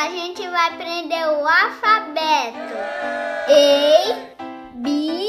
a gente vai aprender o alfabeto. A, B,